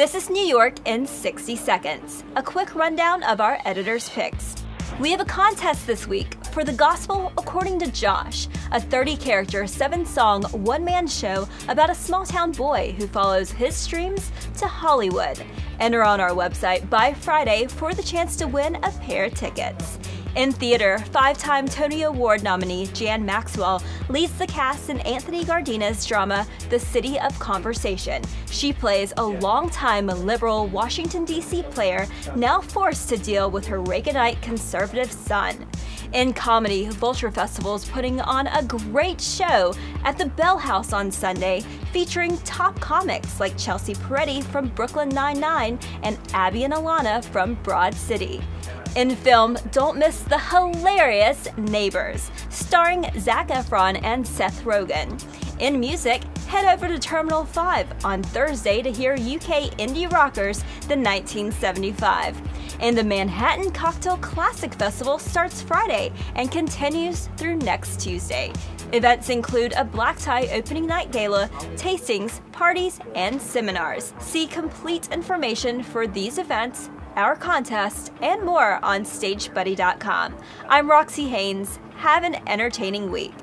This is New York in 60 seconds. A quick rundown of our editor's picks. We have a contest this week for the Gospel According to Josh, a 30 character, 7 song, one man show about a small town boy who follows his dreams to Hollywood. Enter on our website by Friday for the chance to win a pair of tickets. In theater, five time Tony Award nominee Jan Maxwell leads the cast in Anthony Giardina's drama The City of Conversation. She plays a longtime liberal Washington, D.C. player now forced to deal with her Reaganite conservative son. In comedy, Vulture Festival is putting on a great show at the Bell House on Sunday, featuring top comics like Chelsea Peretti from Brooklyn Nine-Nine and Abbi and Ilana from Broad City. In film, don't miss the hilarious Neighbors, starring Zac Efron and Seth Rogen. In music, head over to Terminal 5 on Thursday to hear UK indie rockers The 1975. And the Manhattan Cocktail Classic Festival starts Friday and continues through next Tuesday. Events include a black tie opening night gala, tastings, parties, and seminars. See complete information for these events our contest, and more on StageBuddy.com. I'm Roxy Haynes. Have an entertaining week.